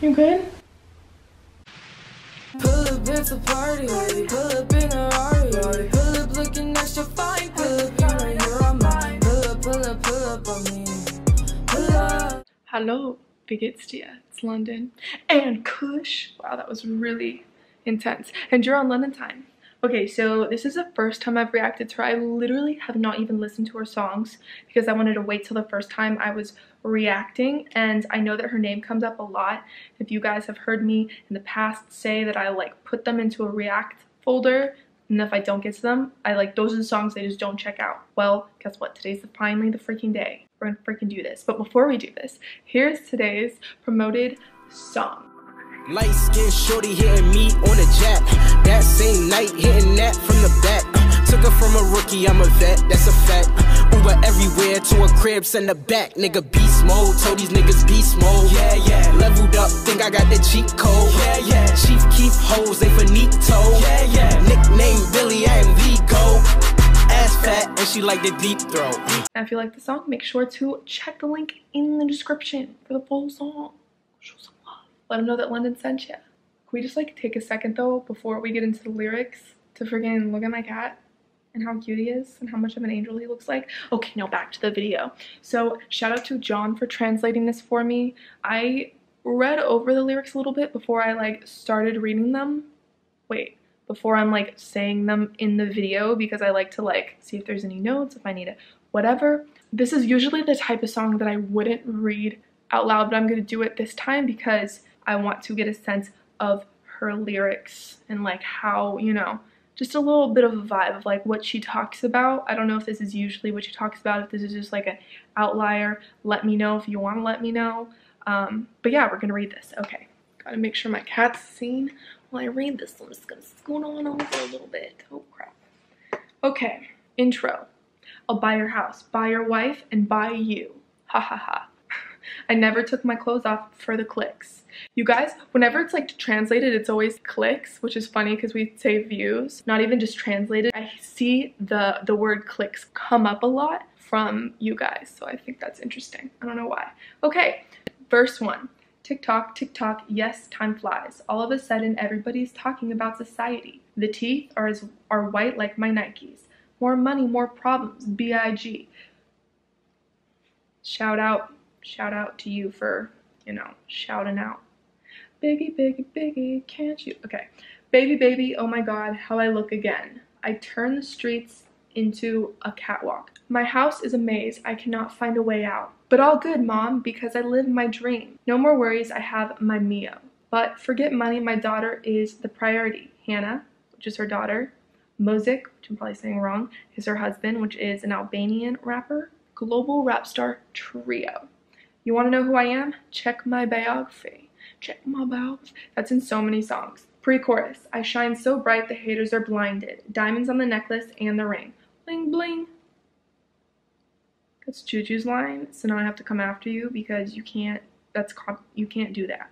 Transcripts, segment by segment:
You good? Pull up, it's a party. Pull up in a Rari. Pull up looking extra fine. Pull up, you know you're on mine. Pull up, pull up, pull up on me. Pull up. Hello, wie geht's dir? It's London. And Kush. Wow, that was really intense. And you're on London time. Okay, so this is the first time I've reacted to her. I literally have not even listened to her songs because I wanted to wait till the first time I was reacting and I know that her name comes up a lot. If you guys have heard me in the past say that I like put them into a react folder and if I don't get to them, I like those are the songs I just don't check out. Well, guess what? Today's the, finally the freaking day. We're gonna freaking do this. But before we do this, here's today's promoted song. Light skin shorty hitting me on the. That same night hitting that from the back. Took her from a rookie, I'm a vet, that's a fact. Uber everywhere to a crib, send her back. Nigga beast mode, told these niggas beast mode. Yeah, yeah. Leveled up, think I got the cheat code. Yeah, yeah. Chief keep hoes, they finito. Yeah, yeah. Nickname Billy, I am Vigo. Ass fat, and she like the deep throat. Now, if you like the song, make sure to check the link in the description for the full song. Show some love. Let them know that London sent you. Can we just like take a second though before we get into the lyrics to freaking look at my cat and how cute he is and how much of an angel he looks like? Okay, now back to the video. So shout out to John for translating this for me. I read over the lyrics a little bit before I like started reading them. Wait, before I'm like saying them in the video because I like to like see if there's any notes, if I need it, whatever. This is usually the type of song that I wouldn't read out loud, but I'm gonna do it this time because I want to get a sense of her lyrics and like how, you know, just a little bit of a vibe of like what she talks about. I don't know if this is usually what she talks about, if this is just like an outlier. Let me know if you want to let me know. Um, but yeah, we're gonna read this. Okay, gotta make sure my cat's seen while I read this. I'm just gonna scoot on over a little bit. Oh crap. Okay, intro. I'll buy your house, buy your wife, and buy you. Ha ha ha. I never took my clothes off for the clicks. You guys, whenever it's like translated, it's always clicks, which is funny because we say views, not even just translated. I see the, the word clicks come up a lot from you guys, so I think that's interesting. I don't know why. Okay, verse one. Tick tock, tick tock, yes, time flies. All of a sudden, everybody's talking about society. The teeth are, as, are white like my Nikes. More money, more problems, B-I-G. Shout out shout out to you for, you know, shouting out. Biggie, biggie, biggie, can't you? Okay. Baby, baby, oh my god, how I look again. I turn the streets into a catwalk. My house is a maze. I cannot find a way out. But all good, mom, because I live my dream. No more worries. I have my Mio. But forget money. My daughter is the priority. Hannah, which is her daughter. Mozzik, which I'm probably saying wrong, is her husband, which is an Albanian rapper. Global rap star trio. You want to know who I am? Check my biography. Check my biography. That's in so many songs. Pre-chorus. I shine so bright the haters are blinded. Diamonds on the necklace and the ring. Bling bling. That's Juju's line. So now I have to come after you because you can't. That's you can't do that.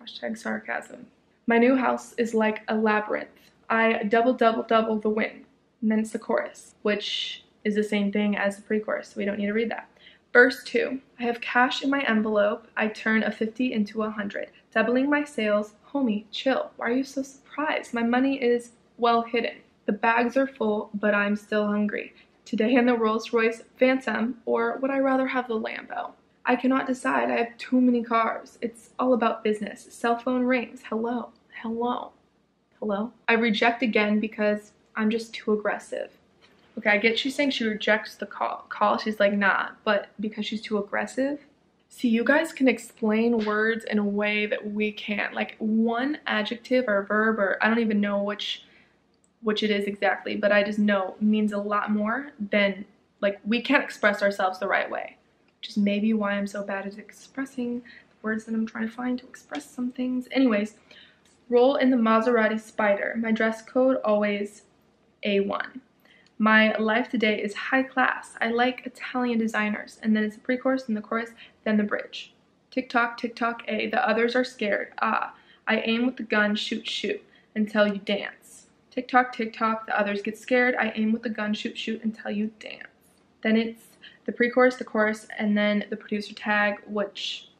Hashtag sarcasm. My new house is like a labyrinth. I double double double the win. And then it's the chorus, which is the same thing as the pre-chorus. So we don't need to read that. Verse 2 I have cash in my envelope. I turn a 50 into a 100. Doubling my sales. Homie, chill. Why are you so surprised? My money is well hidden. The bags are full, but I'm still hungry. Today in the Rolls Royce Phantom, or would I rather have the Lambo? I cannot decide. I have too many cars. It's all about business. Cell phone rings. Hello. Hello. Hello. I reject again because I'm just too aggressive. Okay, I get she's saying she rejects the call. Call, she's like, nah, but because she's too aggressive. See, you guys can explain words in a way that we can't. Like one adjective or verb or I don't even know which which it is exactly, but I just know means a lot more than like we can't express ourselves the right way. Which is maybe why I'm so bad at expressing the words that I'm trying to find to express some things. Anyways, roll in the Maserati Spider. My dress code always A1. My life today is high class. I like Italian designers. And then it's the pre-chorus and the chorus, then the bridge. Tick tock, A. The others are scared. Ah. I aim with the gun, shoot, shoot, until you dance. Tick tock, the others get scared. I aim with the gun, shoot, shoot, until you dance. Then it's the pre-chorus, the chorus, and then the producer tag, which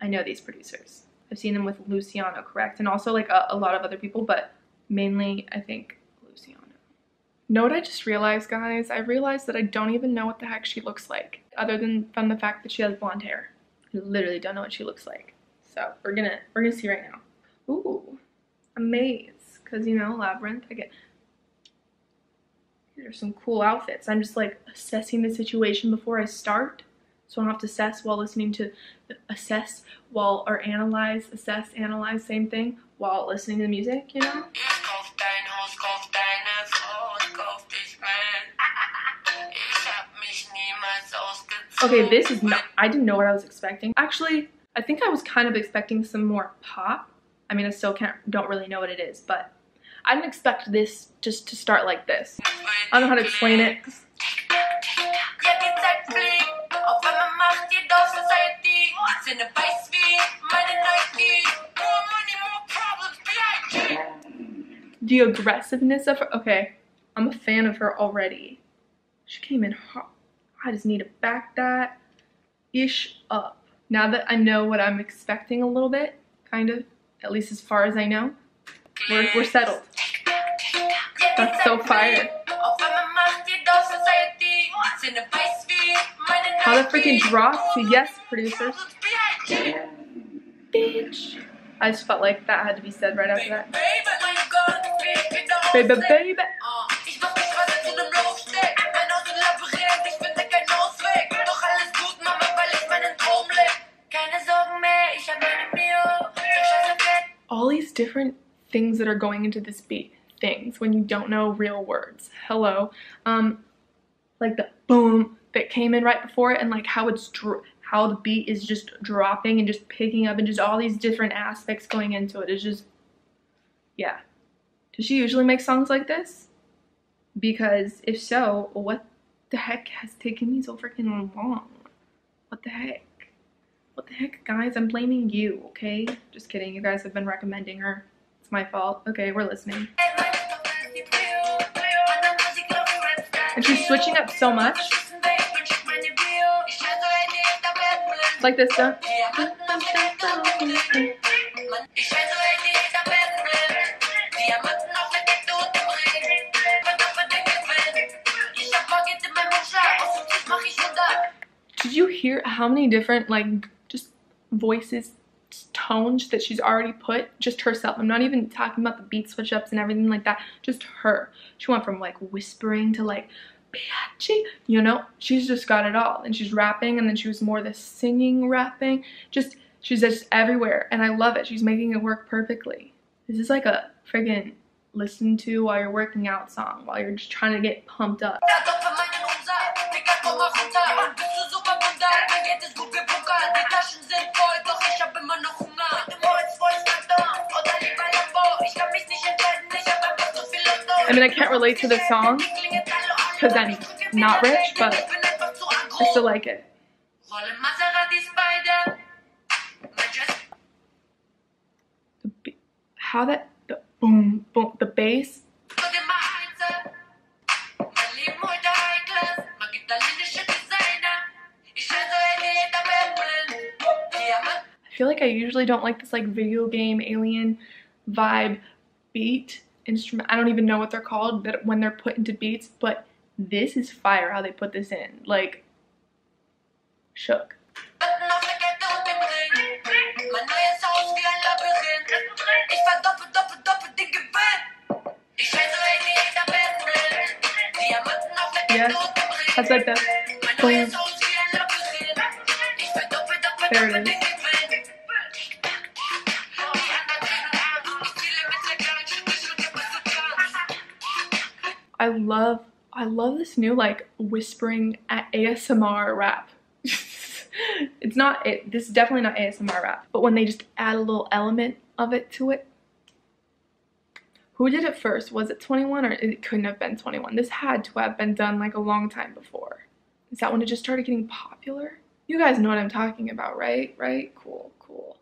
I know these producers. I've seen them with Luciano, correct? And also like a, a lot of other people, but mainly I think. Know what I just realized, guys? I realized that I don't even know what the heck she looks like, other than from the fact that she has blonde hair. I literally don't know what she looks like. So we're gonna we're gonna see right now. Ooh, a maze, cause you know labyrinth. I get these are some cool outfits. I'm just like assessing the situation before I start, so I don't have to assess while listening to assess while or analyze, assess, analyze, same thing while listening to the music. You know. Okay, this is not. I didn't know what I was expecting. Actually, I think I was kind of expecting some more pop. I mean, I still can't, don't really know what it is, but I didn't expect this just to start like this. I don't know how to explain it. The aggressiveness of her. Okay, I'm a fan of her already. She came in hot. I just need to back that ish up. Now that I know what I'm expecting a little bit, kind of, at least as far as I know, we're, we're settled. That's so fire. Auf einmal macht Society. Die Szene weiß wie meine How the freaking drop to yes, producers. Bitch. I just felt like that had to be said right after that. Baby, mein Gott, wie ich wieder Baby, different things that are going into this beat things when you don't know real words. Hello. Um like the boom that came in right before it and like how it's how the beat is just dropping and just picking up and just all these different aspects going into it. it is just yeah. Does she usually make songs like this? Because if so what the heck has taken me so freaking long? What the heck what the heck, guys? I'm blaming you, okay? Just kidding. You guys have been recommending her. It's my fault. Okay, we're listening. And she's switching up so much. Like this, uh, Did you hear how many different, like, voices, tones that she's already put? Just herself. I'm not even talking about the beat switch ups and everything like that. Just her. She went from, like, whispering to, like, Biatchy, you know? She's just got it all. And she's rapping, and then she was more the singing, rapping. Just, she's just everywhere. And I love it. She's making it work perfectly. This is like a friggin' listen to while you're working out song, while you're just trying to get pumped up. I mean, I can't relate to the song because I'm not rich, but I still like it. How that the boom boom the bass. I feel like I usually don't like this like video game alien vibe beat instrument. I don't even know what they're called that when they're put into beats, but this is fire how they put this in. Like shook. Yes, that's like that. Boom. I love I love this new like whispering ASMR rap. it's not it this is definitely not ASMR rap, but when they just add a little element of it to it. Who did it first? Was it 21 or it couldn't have been 21? This had to have been done like a long time before. Is that when it just started getting popular? You guys know what I'm talking about, right? Right? Cool, cool.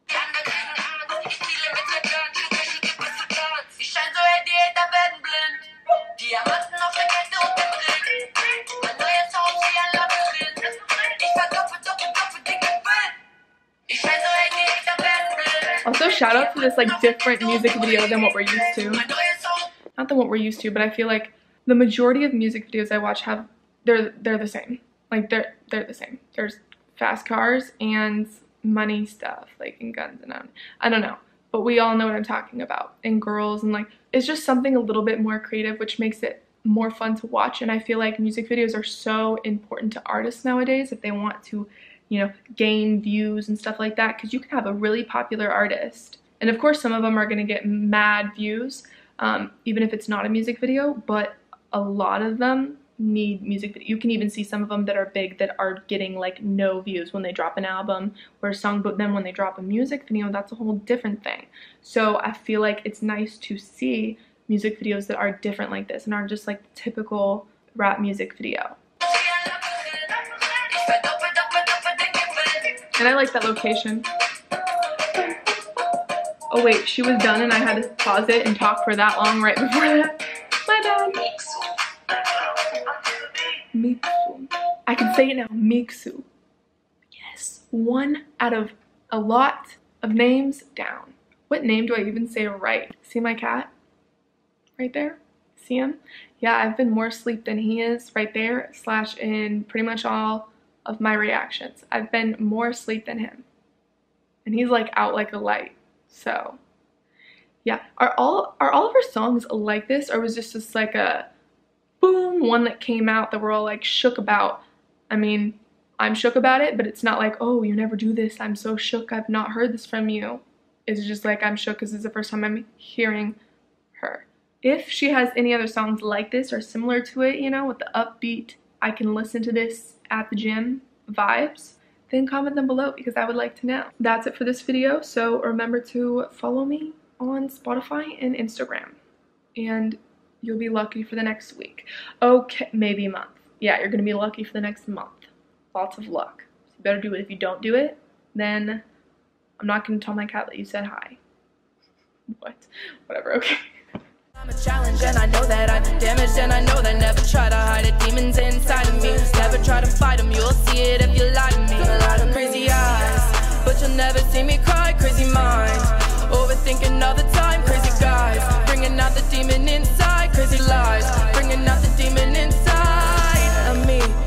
Shout out to this like different music video than what we're used to. Not than what we're used to, but I feel like the majority of music videos I watch have they're they're the same. Like they're they're the same. There's fast cars and money stuff, like in guns and um, I don't know. But we all know what I'm talking about. And girls and like it's just something a little bit more creative, which makes it more fun to watch. And I feel like music videos are so important to artists nowadays if they want to, you know, gain views and stuff like that. Because you can have a really popular artist. And of course, some of them are going to get mad views, um, even if it's not a music video. But a lot of them need music video. You can even see some of them that are big that are getting like no views when they drop an album or a song, but then when they drop a music video, that's a whole different thing. So I feel like it's nice to see music videos that are different like this and aren't just like the typical rap music video. And I like that location. Oh wait, she was done and I had to pause it and talk for that long right before that. My bad. Miksu. I can say it now, Miksu. Yes, one out of a lot of names down. What name do I even say right? See my cat? Right there? See him? Yeah, I've been more asleep than he is right there, slash in pretty much all of my reactions. I've been more asleep than him. And he's like out like a light. So yeah. Are all are all of her songs like this or was this just like a boom one that came out that we're all like shook about? I mean, I'm shook about it, but it's not like, oh, you never do this. I'm so shook. I've not heard this from you. It's just like I'm shook because it's the first time I'm hearing her. If she has any other songs like this or similar to it, you know, with the upbeat, I can listen to this at the gym vibes, then comment them below because I would like to know. That's it for this video. So remember to follow me on Spotify and Instagram. And you'll be lucky for the next week. Okay, maybe a month. Yeah, you're gonna be lucky for the next month. Lots of luck. So you better do it. If you don't do it, then I'm not gonna tell my cat that you said hi. What? Whatever, okay. I'm a challenge and I know that I'm damaged and I know that never try to hide the demons inside of me. Never try to fight them, you'll see it if you lie to me. A lot of crazy eyes, but you'll never see me cry. Crazy mind, overthinking all the time. Crazy guys, bringing out the demon inside. Crazy lies, bringing out the demon inside.